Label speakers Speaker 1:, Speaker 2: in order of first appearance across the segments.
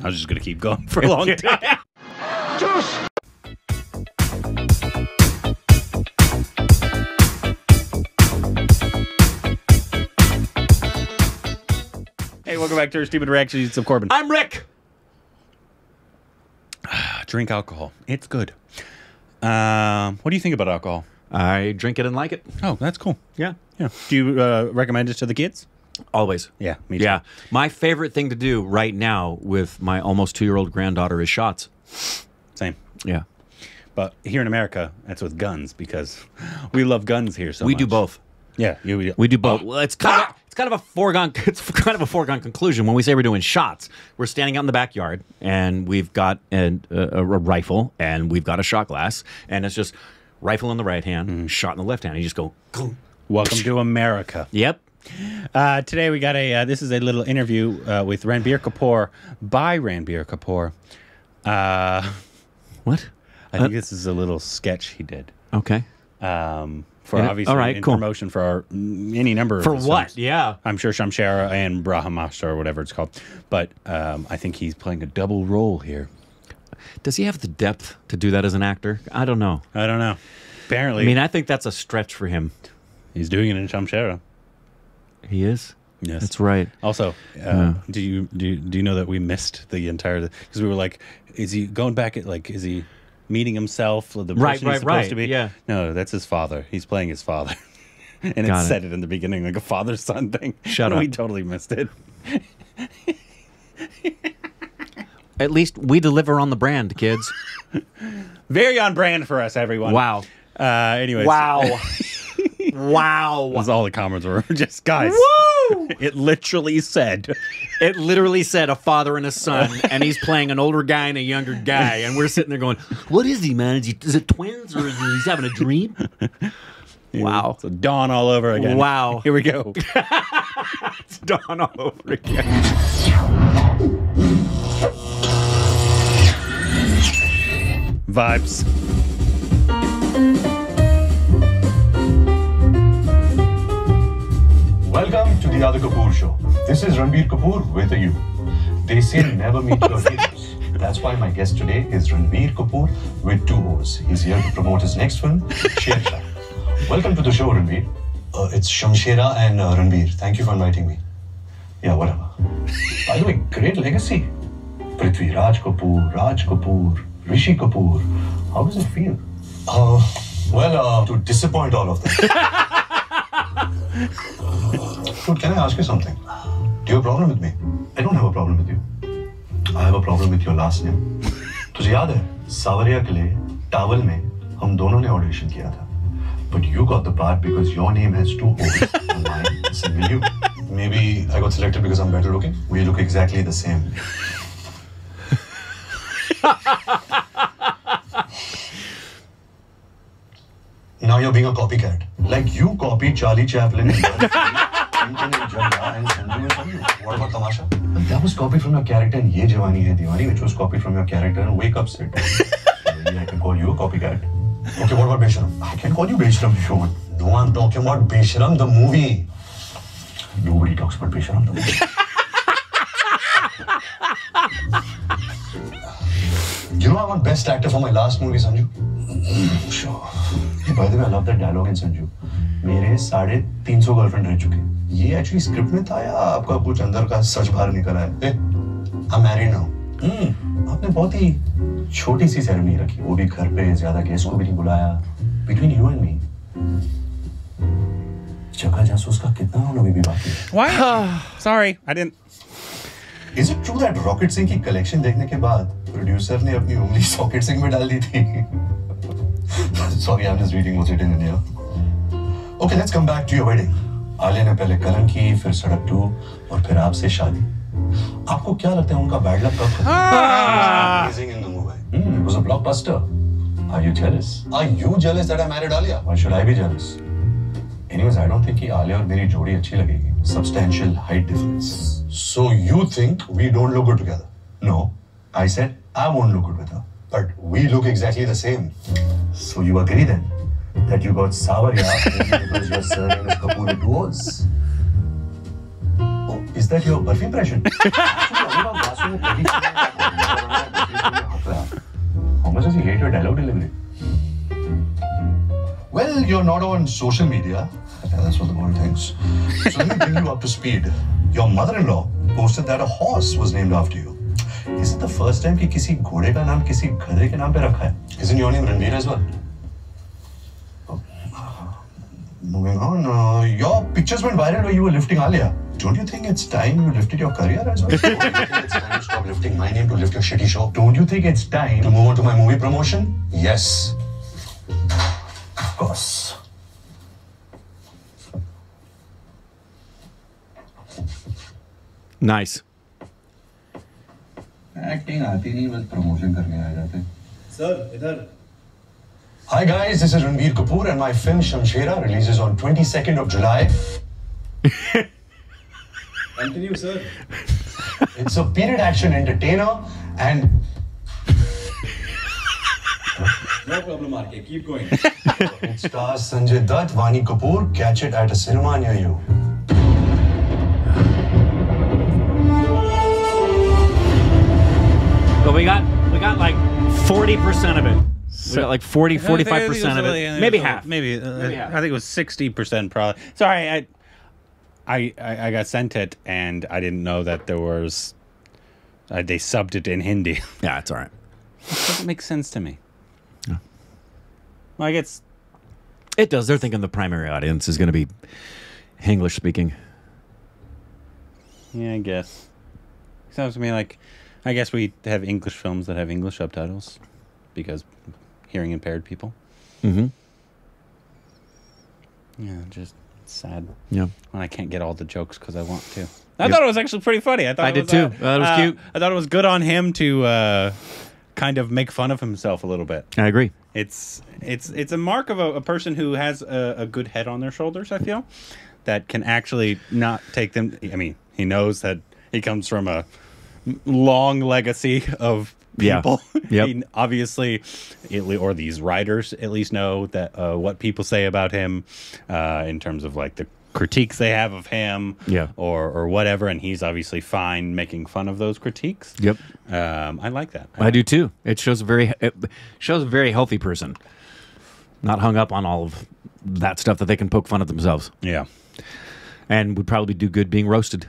Speaker 1: I was just gonna keep going for a long time. Hey, welcome back to our stupid reactions of Korbin.
Speaker 2: I'm Rick.
Speaker 1: Drink alcohol. It's good. Um, what do you think about alcohol?
Speaker 2: I drink it and like it.
Speaker 1: Oh, that's cool.
Speaker 2: Yeah.
Speaker 1: Yeah. Do you uh, recommend it to the kids?
Speaker 2: Always.
Speaker 1: Yeah, me too.
Speaker 2: Yeah. My favorite thing to do right now with my almost two year old granddaughter is shots.
Speaker 1: Same.
Speaker 2: Yeah.
Speaker 1: But here in America, that's with guns because we love guns here so
Speaker 2: we do both.
Speaker 1: Yeah, you, you,
Speaker 2: We do both. Well, it's kind of it's kind of a foregone it's kind of a foregone conclusion when we say we're doing shots. We're standing out in the backyard and we've got an, a, a rifle and we've got a shot glass and it's just rifle in the right hand,
Speaker 1: Mm-hmm.
Speaker 2: shot in the left hand. You just go.
Speaker 1: welcome to America.
Speaker 2: Yep.
Speaker 1: Uh, today we got a. Uh, this is a little interview uh, with Ranbir Kapoor by Ranbir Kapoor. Uh,
Speaker 2: What?
Speaker 1: I think this is a little sketch he did
Speaker 2: Okay.
Speaker 1: um, for
Speaker 2: Yeah,
Speaker 1: obviously
Speaker 2: all right,
Speaker 1: in
Speaker 2: cool.
Speaker 1: promotion for our, mm, any number of
Speaker 2: For what?
Speaker 1: songs.
Speaker 2: Yeah.
Speaker 1: I'm sure Shamshera and Brahmastra or whatever it's called, but um, I think he's playing a double role here.
Speaker 2: Does he have the depth to do that as an actor? I don't know.
Speaker 1: I don't know. Apparently,
Speaker 2: I mean, I think that's a stretch for him.
Speaker 1: he's doing it in Shamshera.
Speaker 2: He is.
Speaker 1: Yes,
Speaker 2: That's right.
Speaker 1: Also, uh, do you do you, do you know that we missed the entire because we were like, is he going back at like is he meeting himself the person
Speaker 2: Right,
Speaker 1: he's
Speaker 2: right,
Speaker 1: supposed
Speaker 2: right,
Speaker 1: to be?
Speaker 2: yeah.
Speaker 1: No, that's his father. He's playing his father, and it
Speaker 2: Got it.
Speaker 1: said it in the beginning like a father son thing.
Speaker 2: Shut up.
Speaker 1: We totally missed it.
Speaker 2: At least we deliver on the brand, kids.
Speaker 1: Very on brand for us, everyone.
Speaker 2: wow.
Speaker 1: Uh, anyways,
Speaker 2: Wow. Wow.
Speaker 1: That's all the comments were just guys.
Speaker 2: Woo!
Speaker 1: It literally said,
Speaker 2: It literally said a father and a son, and he's playing an older guy and a younger guy, and we're sitting there going, "What is he, man? Is, he, is it twins or is he, he's having a dream?" Wow.
Speaker 1: So dawn all over again.
Speaker 2: Wow.
Speaker 1: Here we go.
Speaker 2: It's dawn all over again.
Speaker 1: Vibes.
Speaker 3: The Other Kapoor Show. This is Ranbir Kapoor with a U. They say never meet your heroes. That's why my guest today is Ranbir Kapoor with two O's. He's here to promote his next film, Shershah. Welcome to the show, Ranbir. Uh, it's Shamshera and uh, Ranbir. Thank you for inviting me. Yeah, whatever. By the way, great legacy. Prithvi Raj Kapoor, Raj Kapoor, Rishi Kapoor. How does it feel? Uh, well, uh, to disappoint all of them. Dude, can I ask you something? Do you have a problem with me? I don't have a problem with you. I have a problem with your last name. तुझे याद है सावरिया के लिए towel में हम दोनों ने ऑडिशन किया था But you got the part because your name has two O's and mine is single U. Maybe I got selected because I'm better looking. We look exactly the same. Now you're being a copycat. Like you copied Charlie Chaplin What about Tamasha? That was copied from your character in Ye Jawani Hai Diwani, which was copied from your character in Wake Up Sid. Maybe I can call you a copycat. Okay, what about Besharam? I can call you Besharam if you want. No, I'm talking about Besharam, the movie. Nobody talks about Besharam, the movie. You know I won Best Actor for my last movie, Sanju. Sure. Hey, by the way, I love that dialogue in Sanju. मेरे साढ़े तीन सौ girlfriend रह चुके हैं ये actually script में था या आपका कुछ अंदर का सच बाहर निकला है आई मैरिड नाउ आपने बहुत ही छोटी सी सेरेमनी रखी। वो भी घर पे ज़्यादा गेस्ट को भी नहीं बुलाया। बिटवीन यू एंड मी जगह जासूस का कितना होना भी बाकी है?
Speaker 1: Sorry, I didn't.
Speaker 3: Is it true that rocket Singh की कलेक्शन देखने के बाद प्रोड्यूसर ने अपनी उंगली सॉकेट सिंह में डाल दी थी? Sorry I am just reading what's written in here okay let's come back to your wedding Alia ने पहले करण की फिर सड़क टू और फिर आपसे शादी। आपको क्या लगता है उनका बैड लक कब in the movie it was a blockbuster are you jealous
Speaker 4: are you jealous that I married Alia
Speaker 3: why should I be jealous anyways I don't think कि आलिया और मेरी जोड़ी अच्छी लगेगी। Substantial height difference
Speaker 4: so you think we don't look good together
Speaker 3: no I said I won't look good with her
Speaker 4: but we look exactly the same
Speaker 3: so you agree then that you got Saawariya because your surname is Kapoor. It was. Oh, is that your Barfi impression? How much does he hate your dialogue delivery?
Speaker 4: Well, you're not on social media. Yeah, that's what the world thinks. So let me bring you up to speed. Your mother-in-law posted that a horse was named after you.
Speaker 3: Is it the first time that किसी घोड़े का नाम किसी गधे के नाम
Speaker 4: Isn't your name Ranveer as well?
Speaker 3: Moving on,
Speaker 4: Uh, your pictures went viral where you were lifting Alia.
Speaker 3: don't you think it's time you lifted your career as well?
Speaker 4: Don't you think it's time to stop lifting my name to lift your shitty show?
Speaker 3: don't you think it's time
Speaker 4: To move on to my movie promotion? Yes.
Speaker 3: Of course.
Speaker 2: Nice.
Speaker 4: Acting आती नहीं बस promotion करने आ जाते
Speaker 1: sir इधर
Speaker 4: Hi guys, this is Ranveer Kapoor and my film Shamshera releases on 22nd of July.
Speaker 1: Continue, sir.
Speaker 4: It's a period action entertainer and
Speaker 1: no problem, RK. Keep going.
Speaker 4: it stars Sanjay Dutt, Vaani Kapoor. Catch it at a cinema near you.
Speaker 2: But we got we got like 40% of it. We got like 40 45% of it. Maybe half.
Speaker 1: Maybe, uh,
Speaker 2: Maybe half.
Speaker 1: I think it was sixty percent. Probably. Sorry, I, I, I, I got sent it, and I didn't know that there was. Uh, they subbed it in Hindi.
Speaker 2: Yeah, it's all right.
Speaker 1: It Doesn't make sense to me. Like it's
Speaker 2: It does. They're thinking the primary audience is going to be English speaking.
Speaker 1: yeah, I guess. Sounds to me like, I guess we have English films that have English subtitles, because hearing impaired people.
Speaker 2: Mm-hmm.
Speaker 1: Yeah, just sad.
Speaker 2: Yeah.
Speaker 1: when I can't get all the jokes because I want to. I thought it was actually pretty funny. I thought
Speaker 2: I
Speaker 1: it
Speaker 2: did
Speaker 1: was,
Speaker 2: too.
Speaker 1: uh,
Speaker 2: it was
Speaker 1: uh,
Speaker 2: cute.
Speaker 1: I thought it was good on him to uh, kind of make fun of himself a little bit.
Speaker 2: I agree.
Speaker 1: It's it's it's a mark of a, a person who has a, a good head on their shoulders. I feel that can actually not take them. I mean, he knows that he comes from a long legacy of
Speaker 2: Yeah.
Speaker 1: people.
Speaker 2: Yep.
Speaker 1: he obviously, or these writers at least know that uh, what people say about him uh, in terms of like the critiques they have of him,
Speaker 2: Yeah.
Speaker 1: or or whatever, and he's obviously fine making fun of those critiques.
Speaker 2: Yep.
Speaker 1: Um, I like that.
Speaker 2: I do too. It shows a very it shows a very healthy person. Not hung up on all of that stuff that they can poke fun at themselves.
Speaker 1: Yeah,
Speaker 2: And would probably do good being roasted.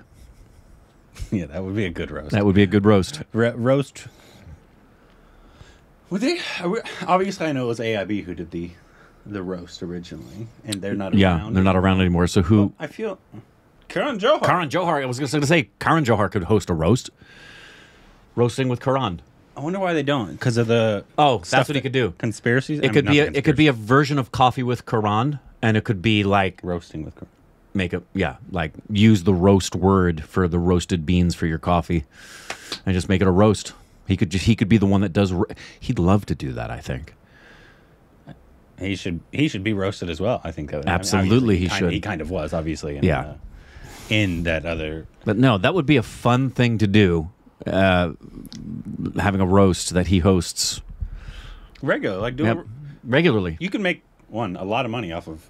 Speaker 1: yeah, that would be a good roast.
Speaker 2: That would be a good roast.
Speaker 1: Ro- roast. Would they? we- Obviously, I know it was AIB who did the the roast originally, and they're not.
Speaker 2: Yeah,
Speaker 1: around
Speaker 2: they're not around anymore. So who
Speaker 1: I feel. Karan Johar.
Speaker 2: Karan Johar, I was going to say Karan Johar could host a roast. Roasting with Karan.
Speaker 1: I wonder why they don't. Because of the.
Speaker 2: Oh, that's what he could do.
Speaker 1: Conspiracies.
Speaker 2: It could be a, it could be a version of coffee with Karan and it could be like
Speaker 1: roasting with. Karan.
Speaker 2: make it yeah, like use the roast word for the roasted beans for your coffee and just make it a roast. He could just, he could be the one that does he'd love to do that, I think.
Speaker 1: He should. He should be roasted as well. I think. that- I mean,
Speaker 2: Absolutely, he
Speaker 1: kind,
Speaker 2: should.
Speaker 1: He kind of was obviously. In,
Speaker 2: Yeah.
Speaker 1: uh, in that other.
Speaker 2: But no, that would be a fun thing to do. Uh, having a roast that he hosts
Speaker 1: Regular, like do
Speaker 2: yep, regularly.
Speaker 1: you can make one a lot of money off of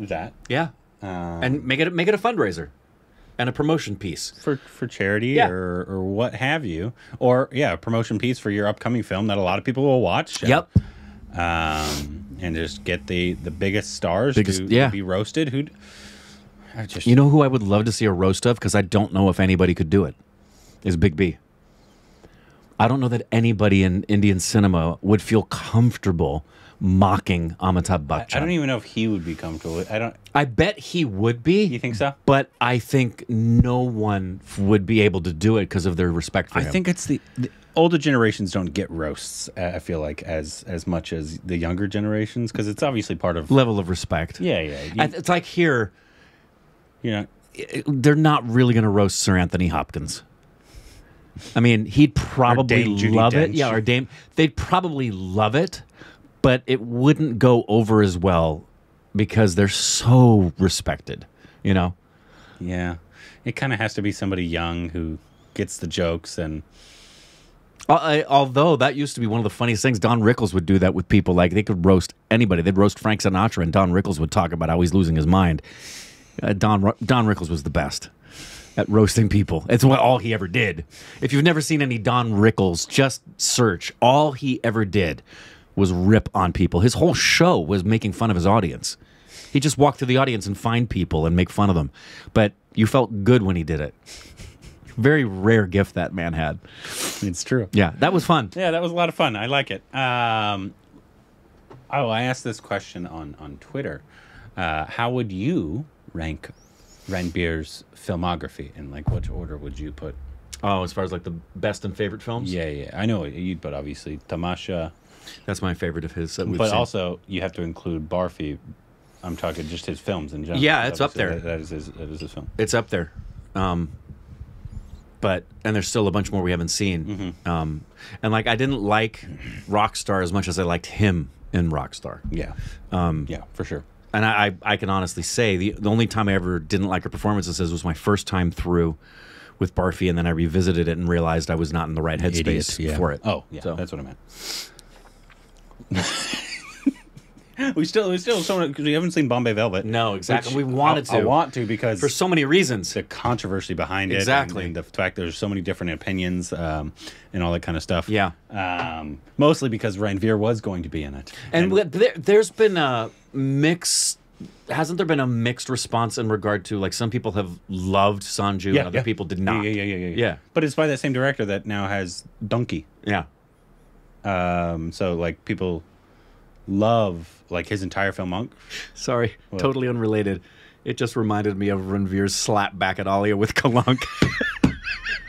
Speaker 1: that
Speaker 2: Yeah.
Speaker 1: um,
Speaker 2: And make it make it a fundraiser and a promotion piece.
Speaker 1: for for charity
Speaker 2: Yeah.
Speaker 1: or or what have you, or yeah, a promotion piece for your upcoming film that a lot of people will watch. and,
Speaker 2: Yep.
Speaker 1: Um, and just get the the biggest stars
Speaker 2: Biggest-
Speaker 1: to,
Speaker 2: yeah.
Speaker 1: to be roasted. Who? I just
Speaker 2: You know who I would love to see a roast of because I don't know if anybody could do it. Is Big B. I don't know that anybody in Indian cinema would feel comfortable mocking Amitabh Bachchan.
Speaker 1: I don't even know if he would be comfortable. with- I don't.
Speaker 2: I bet he would be.
Speaker 1: You think so?
Speaker 2: But I think no one would be able to do it because of their respect for
Speaker 1: I
Speaker 2: him.
Speaker 1: think it's the, the older generations don't get roasts. I feel like as as much as the younger generations because it's obviously part of.
Speaker 2: level of respect.
Speaker 1: Yeah, yeah. You,
Speaker 2: It's like here,
Speaker 1: you know,
Speaker 2: eh, they're not really going to roast Sir Anthony Hopkins. I mean, he'd probably love it. Yeah, or Dame. They'd probably love it, but it wouldn't go over as well because they're so respected. You know.
Speaker 1: Yeah, it kind of has to be somebody young who gets the jokes and
Speaker 2: I- Although that used to be one of the funniest things, Don Rickles would do that with people. Like they could roast anybody. They'd roast Frank Sinatra, and Don Rickles would talk about how he's losing his mind. Uh, Don Don Rickles was the best at roasting people. It's what all he ever did. If you've never seen any Don Rickles, just search. All he ever did was rip on people. His whole show was making fun of his audience. He just walked through the audience and find people and make fun of them. But you felt good when he did it. Very rare gift that man had.
Speaker 1: it's true.
Speaker 2: Yeah, that was fun.
Speaker 1: Yeah, that was a lot of fun. I like it. Um, oh, I asked this question on on Twitter. Uh, how would you rank Ranbir's filmography, and like which order would you put?
Speaker 2: Oh, as far as like the best and favorite films?
Speaker 1: Yeah, yeah, I know you'd put obviously Tamasha,
Speaker 2: That's my favorite of his. That we've
Speaker 1: but
Speaker 2: seen.
Speaker 1: also you have to include Barfi. I'm talking just his films in general.
Speaker 2: Yeah, it's up there.
Speaker 1: That, that is his, that is his film.
Speaker 2: it's up there. Um, but and there's still a bunch more we haven't seen.
Speaker 1: Mm-hmm.
Speaker 2: Um, and like I didn't like Rockstar as much as I liked him in Rockstar.
Speaker 1: Yeah, um, yeah, for sure.
Speaker 2: And I, I, I can honestly say the the only time I ever didn't like a her performances was my first time through with Barfi, and then I revisited it and realized I was not in the right headspace
Speaker 1: yeah.
Speaker 2: for it.
Speaker 1: Oh, yeah,
Speaker 2: So-
Speaker 1: that's what I meant. we still, we still, because we haven't seen Bombay Velvet.
Speaker 2: No, exactly. We wanted
Speaker 1: I, I
Speaker 2: to.
Speaker 1: want to because
Speaker 2: for so many reasons.
Speaker 1: the controversy behind it,
Speaker 2: Exactly.
Speaker 1: and, the fact there's so many different opinions um, and all that kind of stuff.
Speaker 2: Yeah.
Speaker 1: um, mostly because Ranveer was going to be in it,
Speaker 2: And we- there, there's been a mix. Hasn't there been a mixed response in regard to like some people have loved Sanju and other people did not?
Speaker 1: Yeah, yeah, yeah, yeah, yeah.
Speaker 2: Yeah.
Speaker 1: But it's by that same director that now has Dunki.
Speaker 2: Yeah.
Speaker 1: Um, so like people love like his entire film monk.
Speaker 2: Sorry, totally unrelated. It just reminded me of Ranveer's slap back at Alia with Kalank.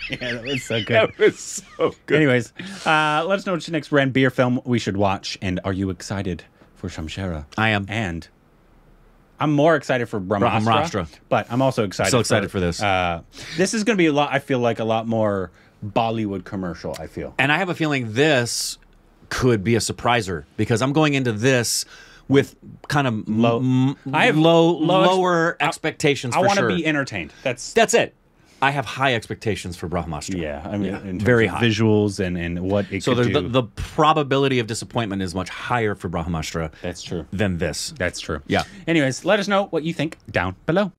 Speaker 1: Yeah, that was so good.
Speaker 2: that was so good.
Speaker 1: Anyways, uh, let us know which next Ranbir film we should watch, and are you excited for Shamshera?
Speaker 2: I am.
Speaker 1: and I'm more excited for Brahmastra,
Speaker 2: Brahmastra.
Speaker 1: but I'm also excited.
Speaker 2: So excited for this.
Speaker 1: Uh, this is going to be a lot. I feel like a lot more Bollywood commercial. I feel.
Speaker 2: And I have a feeling this could be a surpriser because I'm going into this with kind of
Speaker 1: Low- I have
Speaker 2: low,
Speaker 1: low ex-
Speaker 2: lower expectations.
Speaker 1: I
Speaker 2: for
Speaker 1: want to
Speaker 2: sure.
Speaker 1: be entertained. That's
Speaker 2: That's it. I have high expectations for Brahmastra.
Speaker 1: yeah. I mean,
Speaker 2: Yeah.
Speaker 1: in terms
Speaker 2: Very
Speaker 1: of
Speaker 2: high.
Speaker 1: visuals and and what it
Speaker 2: So
Speaker 1: could
Speaker 2: the, the the probability of disappointment is much higher for Brahmastra
Speaker 1: That's true.
Speaker 2: than this.
Speaker 1: That's true.
Speaker 2: Yeah.
Speaker 1: Anyways, let us know what you think down below.